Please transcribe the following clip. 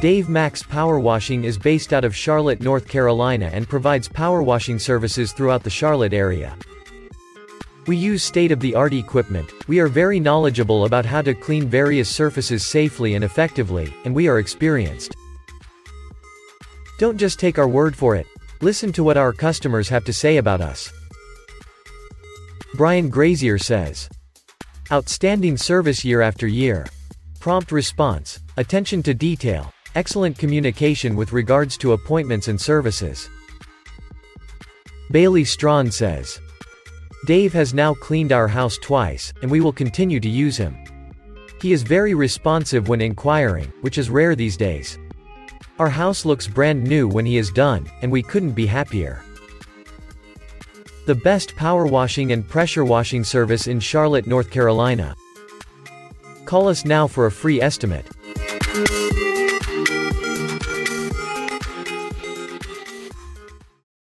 Dave Mac's Power Washing is based out of Charlotte, North Carolina and provides power washing services throughout the Charlotte area. We use state-of-the-art equipment, we are very knowledgeable about how to clean various surfaces safely and effectively, and we are experienced. Don't just take our word for it. Listen to what our customers have to say about us. Brian Grazier says. Outstanding service year after year. Prompt response, attention to detail, excellent communication with regards to appointments and services. Bailey Straughn says. Dave has now cleaned our house twice, and we will continue to use him. He is very responsive when inquiring, which is rare these days. Our house looks brand new when he is done, and we couldn't be happier. The best power washing and pressure washing service in Charlotte, North Carolina. Call us now for a free estimate.